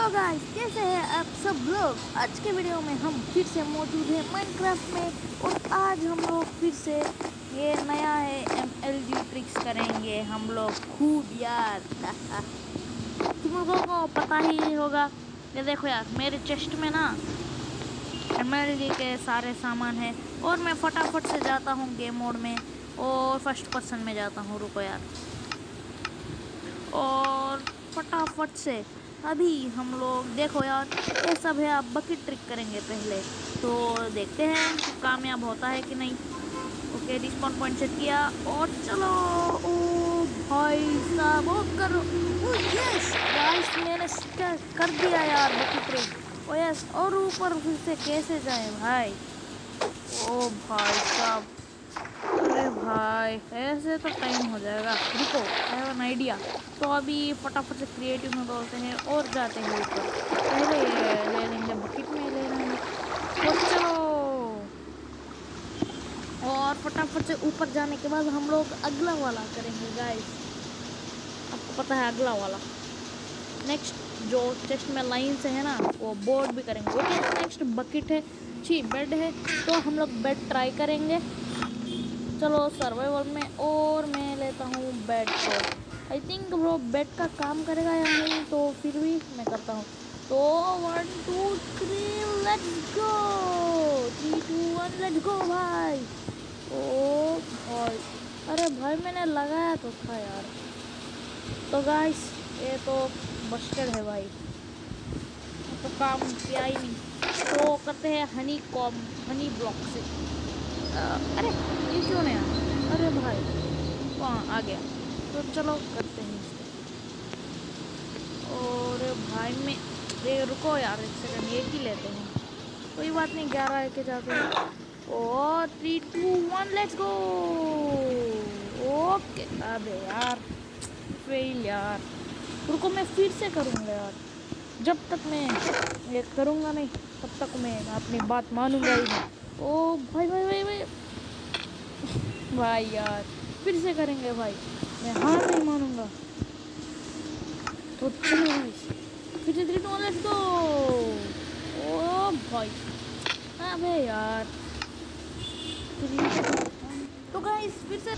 Hello guys कैसे हैं आप सब लोग? आज के वीडियो में हम फिर से मौजूद हैं माइनक्राफ्ट में और आज हम लोग फिर से ये नया है एम एल जी ट्रिक्स करेंगे हम लोग। खूब यार। तुम लोगों को पता ही होगा। ये देखो यार, मेरे चेस्ट में ना एम एल जी के सारे सामान है और मैं फटाफट से जाता हूँ गेम मोड में और फ़र्स्ट पर्सन में जाता हूँ। रुको यार। और फटाफट से अभी हम लोग देखो यार ये सब है आप बकेट ट्रिक करेंगे पहले। तो देखते हैं कामयाब होता है कि नहीं। ओके रिस्पॉन्ड पॉइंट सेट किया और चलो। ओ भाई साहब ओ करो यस गाइस मैंने कर, कर दिया यार बकेट ट्रिक ओ यस और ऊपर फिर से कैसे जाए भाई? ओ भाई साहब। अरे भाई, ऐसे तो टाइम हो जाएगा। रुको आई एन आइडिया तो अभी फटाफट से क्रिएटिव में बोलते हैं और जाते हैं ऊपर। पहले ले लेंगे बकेट में ले लेंगे तो चलो। और फटाफट से ऊपर जाने के बाद हम लोग अगला वाला करेंगे गाइस आपको पता है अगला वाला। नेक्स्ट जो चेस्ट में लाइन से है ना, वो बोर्ड भी करेंगे। ओके नेक्स्ट बकेट है। जी बेड है। तो हम लोग बेड ट्राई करेंगे। चलो सर्वाइवल में और मैं लेता हूँ बेड को। आई थिंक ब्रो बेड का काम करेगा या नहीं तो फिर भी मैं करता हूँ। तो one two three let's go three two one let's go भाई! ओ भाई अरे भाई, मैंने लगाया तो था यार। तो गाइस ये तो बस्टेड है भाई। तो काम किया ही नहीं। तो करते हैं हनी कॉम हनी ब्लॉक से। अरे, ये क्यों नहीं आया? अरे भाई, वहाँ आ गया। तो चलो, करते हैं और भाई, में ये रुको यार एक सेकंड एक ही लेते हैं। कोई बात नहीं, ग्यारह के जाते हैं। ओ three two one let's go okay अबे यार फेल यार। रुको, मैं फिर से करूँगा यार। जब तक मैं ये करूँगा नहीं, तब तक मैं अपनी बात मानूँगा ही नहीं। ओ भाई भाई भाई भाई। भाई यार, फिर से करेंगे भाई। मैं हार नहीं मानूँगा। तो भाई, फिर से थ्री टू लेट्स गो ओ भाई। अबे यार। तो गाइस फिर से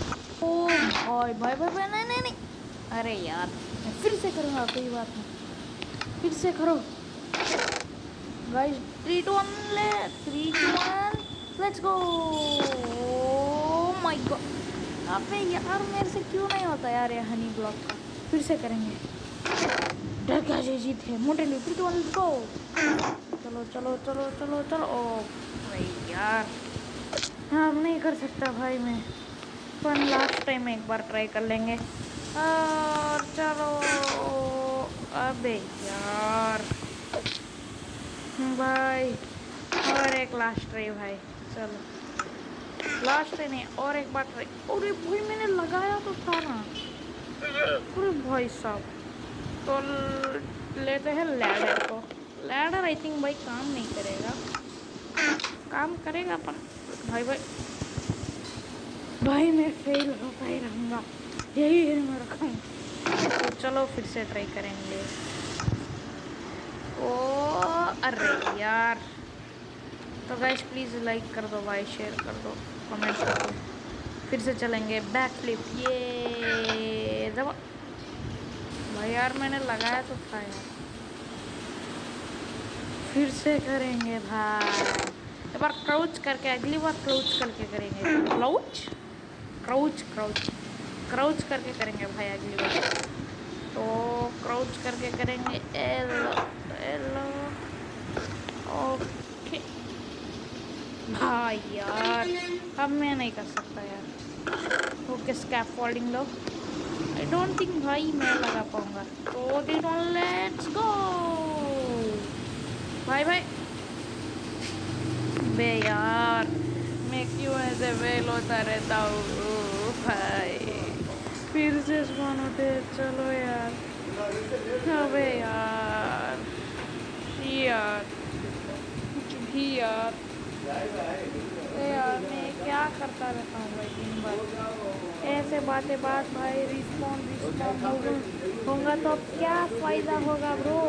ओ भाई भाई भाई नहीं नहीं नहीं। अरे यार, मैं फिर से करूँगा, कोई बात नहीं। फिर से करो। गाइस थ्री टू वन ले three two one let's go my god अबे यार, मेरे से क्यों नहीं होता यार ये हनी ब्लॉक का फिर से करेंगे। डर क्या जी, जीत है। मोटे टू वन लेट्स गो चलो चलो चलो चलो चलो। ओ यार। हाँ नहीं कर सकता भाई मैं। पर लास्ट टाइम एक बार ट्राई कर लेंगे। और चलो। अबे यार। भाई। और एक लास्ट ट्राई भाई, चलो। लास्ट ट्राई नहीं, और एक बार ट्राई अरे भाई, मैंने लगाया तो था ना। अरे भाई साहब तो लेते हैं लैडर को। लैडर आई थिंक भाई काम नहीं करेगा। काम करेगा, पर भाई भाई। भाई, मैं फेल ही रहूँगा। यही है मेरा काम। तो चलो फिर से ट्राई करेंगे। ओ, अरे यार। तो गाइस प्लीज़ लाइक कर दो, भाई शेयर कर दो कमेंट कर दो। फिर से चलेंगे बैक फ्लिप ये दबा भाई यार, मैंने लगाया तो था यार। फिर से करेंगे भाई। एक बार क्राउच करके, अगली बार क्राउच करके करेंगे। क्राउच क्राउच क्राउच क्राउच करके करेंगे भाई, अगली बार। तो क्राउच करके करेंगे। एल एल ओके भाई यार, अब मैं नहीं कर सकता यार। ओके स्कैप फोल्डिंग लो। आई डोंट थिंक भाई मैं लगा पाऊँगा। तो डिड लेट्स गो भाई भाई। बे यार, मैं क्यों ऐसे फेल होता रहता हूँ? भाई। फिर से स्पॉन होते चलो यार। अबे यार। यार। कुछ भी यार। अरे यार, मैं क्या करता रहता हूँ भाई दिन भर? ऐसे बातें बात भाई रिस्पॉन्ड रिस्पॉन्ड होगा तो क्या फ़ायदा होगा ब्रो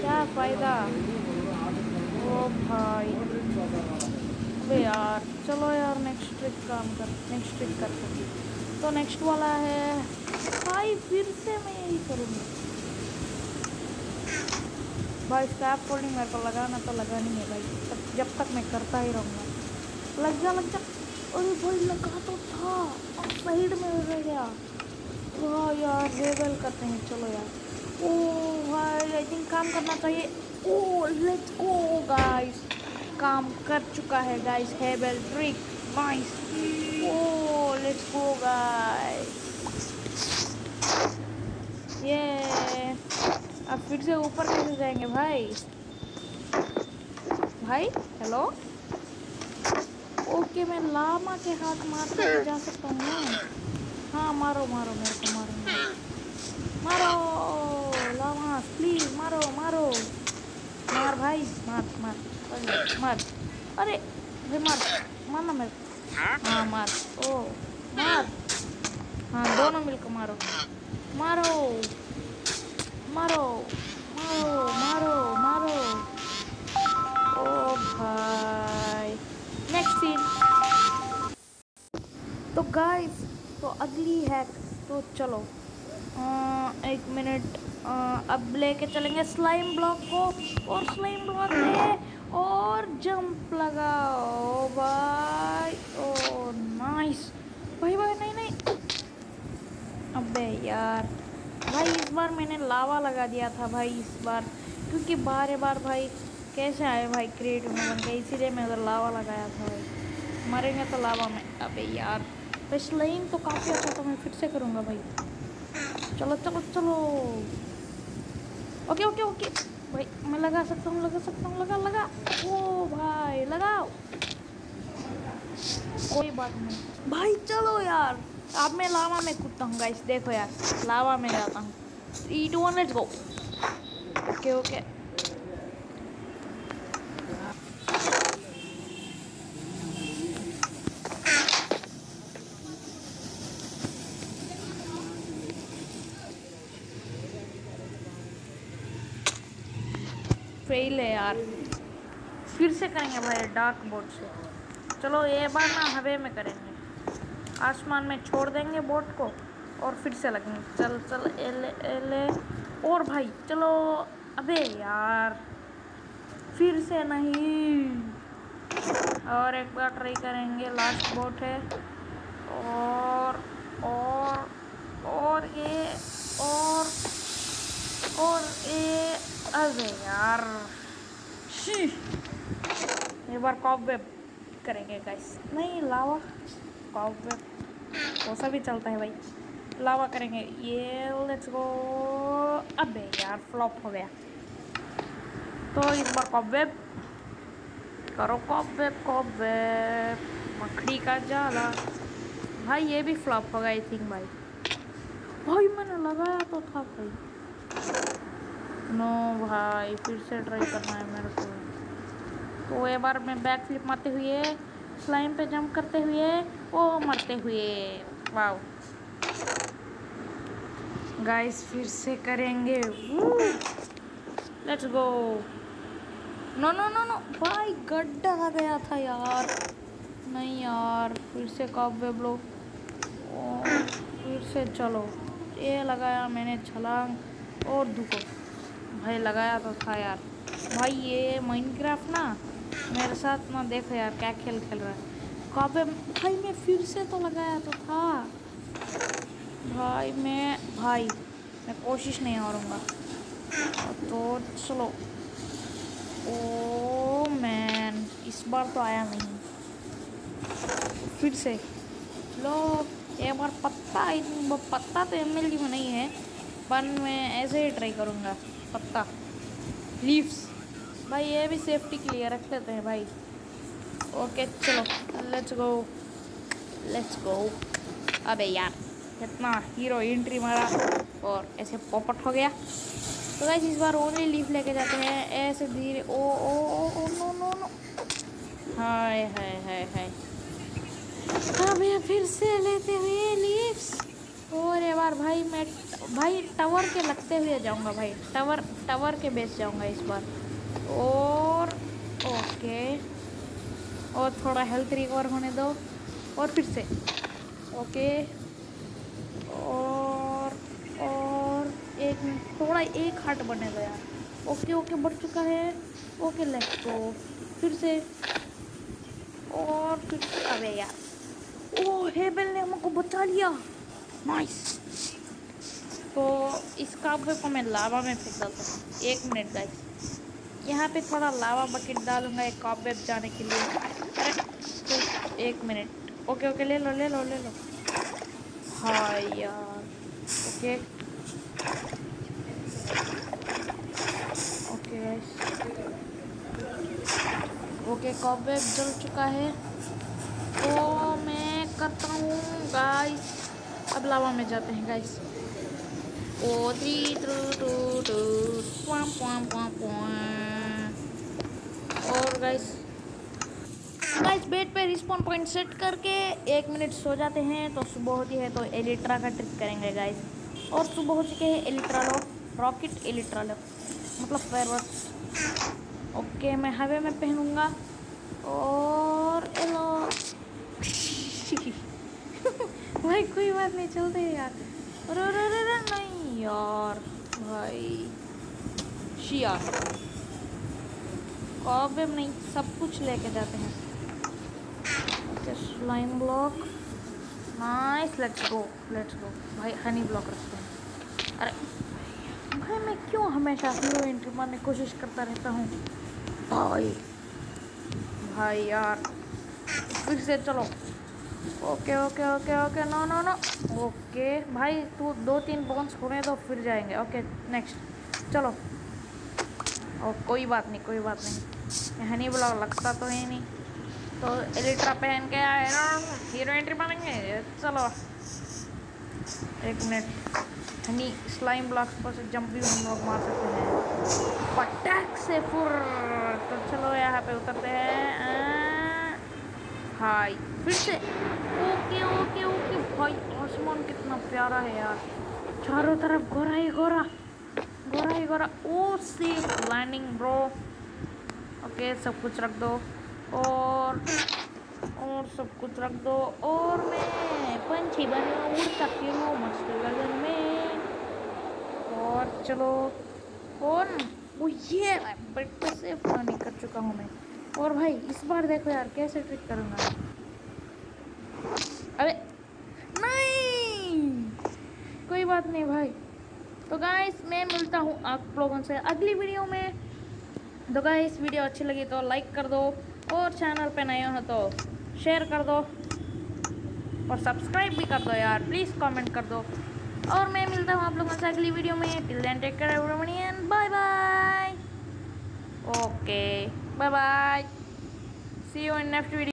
क्या फ़ायदा? ओ भाई। अबे यार, चलो यार नेक्स्ट ट्रिक काम कर नेक्स्ट ट्रिक करते तो नेक्स्ट वाला है। भाई, फिर से मैं यही करूँगी। भाई स्क्रैप फोल्डिंग मेरे को लगाना तो लगानी है भाई। तब जब तक मैं करता ही रहूँगा। लग जा लग जा। अरे भाई, लगा तो था। और साइड में रह गया। वाह यार लेवल करते हैं। चलो यार। ओ भाई आई थिंक काम करना चाहिए। ओ लेट्स गो गाइस काम कर चुका है गाइस हेबल trick nice O let's go guys ये अब फिर से ऊपर कैसे जाएँगे भाई? भाई हेलो ओके मैं लामा के हाथ मार के जा सकता हूँ ना। हाँ मारो मारो, मेरे को मारो। मारो, लामा प्लीज़ मारो मारो। मार भाई, मार मार अरे मार। अरे अरे मार मारना मेरे हाँ मार। ओ, मार। हाँ दोनों मिलकर मारो। मारो। मारो मारो मारो मारो। ओ भाई। नेक्स्ट सीन तो गाइस तो अगली है तो चलो। आ, एक मिनट अब लेके चलेंगे स्लाइम ब्लॉक को और स्लाइम ब्लॉक में और जंप लगाओ। भाई ओ नाइस भाई भाई नहीं नहीं। अबे यार। भाई, इस बार मैंने लावा लगा दिया था भाई, इस बार। क्योंकि बार बार भाई, कैसे आए भाई क्रिएट में बन गए, इसीलिए मैं उधर लावा लगाया था भाई। मरेंगे तो लावा में। अबे यार, बस लाइन तो काफ़ी अच्छा था, मैं फिर से करूँगा भाई। चलो चलो चलो। Okay okay okay. भाई, मैं लगा सकता हूँ, लगा सकता हूँ, लगा लगा। ओ भाई, लगाओ। कोई बात नहीं। भाई, चलो यार। अब मैं लावा में कूदता हूँ गाइस देखो यार, लावा में जाता हूँ। Three two one let's go okay okay fail है यार। फिर से करेंगे भाई डार्क बोर्ड से। चलो, ये बार ना हवे में करेंगे। आसमान में छोड़ देंगे बोट को और फिर से लगेंगे। चल चल, एले एले और भाई, चलो, अबे यार, फिर से नहीं। और एक बार ट्राई करेंगे लास्ट बोट है। और और और ये, और और ये, अबे यार एक बार कॉप वेब करेंगे गाइस नहीं, लावा कॉप वेब कोसा भी चलता है भाई। लावा करेंगे। ये लेट्स गो अबे यार फ्लॉप हो गया। तो इस बार कॉबवेब करो कॉबवेब कॉबवेब मखड़ी का जाला। भाई, ये भी फ्लॉप होगा आई थिंक भाई। भाई, मैंने लगाया तो था, भाई। नो भाई, फिर से ट्राई करना है मेरे को। तो एक बार मैं बैक फ्लिप मारते हुए स्लाइम पे जंप करते हुए, ओ, मरते हुए। वाओ गाइस फिर से करेंगे। Let's go no no no no भाई, गड्ढा आ गया था यार। नहीं यार, फिर से कब वेब लो फिर से चलो। ये लगाया मैंने छलांग और दुखो। भाई, लगाया तो था यार। भाई, ये माइनक्राफ्ट ना, मेरे साथ ना देखो यार, क्या खेल खेल रहा है। काबे भाई, मैं फिर से तो लगाया तो था। भाई, मैं भाई, मैं कोशिश नहीं हारूँगा। तो चलो। ओ मैन, इस बार तो आया नहीं। फिर से। लो, एक बार पत्ता पत्ता तो एम में नहीं है, पर मैं ऐसे ही ट्राई करूँगा, पत्ता। लीव्स भाई, ये भी सेफ्टी के लिए रख लेते हैं, भाई। ओके चलो लेट्स गो लेट्स गो अबे यार, इतना हीरो एंट्री मारा और ऐसे पॉपट हो गया। तो गाइस इस बार ओनली लीफ लेके जाते हैं। ऐसे धीरे ओ ओ ओ ओ नो नो नो हाय हाय हाय हाय। अब फिर से लेते हुए लीव्स और एक बार भाई, मैं भाई टावर के लगते हुए जाऊँगा भाई। टावर टावर के बेस जाऊँगा इस बार। और ओके और थोड़ा हेल्थ रिकवर होने दो। और फिर से। ओके और और एक थोड़ा एक हार्ट बने दो यार। ओके ओके बढ़ चुका है। ओके लेट्स गो फिर से। और फिर से। अबे यार। ओ हेबल ने हमको बचा लिया। नाइस तो इस काबे को मैं लावा में फेंक डालता हूँ। एक मिनट गाइस यहाँ पे थोड़ा लावा बकेट डालूँगा एक कॉबवेब जाने के लिए। अरे तो एक मिनट ओके ओके ले लो ले लो ले लो। हाँ यार। ओके ओके ओके कॉबवेब जल चुका है। तो मैं करता हूँ गाइस अब लावा में जाते हैं गाइस ओ थ्री टू टू टू पुआ पुआ पुआ पुआ और गाइस गाइस बेड पे रिस्पॉन पॉइंट सेट करके एक मिनट सो जाते हैं तो सुबह होती है तो एलिट्रा का ट्रिक करेंगे गाइस और सुबह हो चुके हैं एलिट्रा लो रॉकेट एलिट्रा लो मतलब फेयरवर्स ओके मैं हवे में पहनूँगा, और एलो भाई, कोई बात नहीं, चलते यार। अरे अरे अरे अरे नहीं यार, भाई। शियार कॉबेब नहीं, सब कुछ लेके जाते हैं। Slime block nice let's go let's go भाई हनी ब्लॉक रखते हैं। अरे, भाई, मैं क्यों हमेशा हीरो एंट्री मारने की कोशिश करता रहता हूँ? भाई भाई यार, फिर से चलो। Okay okay okay okay no no no okay भाई, तू दो तीन बॉन्स होने दो, फिर जाएँगे। ओके नेक्स्ट चलो। ओ कोई बात नहीं, कोई बात नहीं। हनी ब्लॉक लगता तो है नहीं। तो एलिट्रा पहन के आए ना हीरो एंट्री बनेंगे? चलो। एक मिनट हनी स्लाइम ब्लॉक्स पर से जंप भी हम लोग मार सकते हैं। पटाक से फुर। तो चलो यहाँ पे उतरते हैं। हाय। फिर से। Okay okay okay. भाई, आसमान कितना प्यारा है यार। चारों तरफ़ गोरा ही गोरा। गोरा ही, गोरा। ओ सी लैंडिंग ब्रो ओके सब कुछ रख दो। और और सब कुछ रख दो। और मैं पंछी बन, उड़ सकती हूँ मस्त गगन में। और चलो। और, वो ये पे से पानी कर चुका हूँ मैं। और भाई, इस बार देखो यार, कैसे ट्रिक करूँगा। अरे, नहीं! कोई बात नहीं भाई। तो गाइस मैं मिलता हूँ आप लोगों से अगली वीडियो में। तो गाइस वीडियो अच्छी लगी तो लाइक कर दो और चैनल पे नए हो तो शेयर कर दो और सब्सक्राइब भी कर दो यार प्लीज़ कमेंट कर दो। और मैं मिलता हूँ आप लोगों से अगली वीडियो में। Till then take care everyone bye bye okay bye bye see you in next video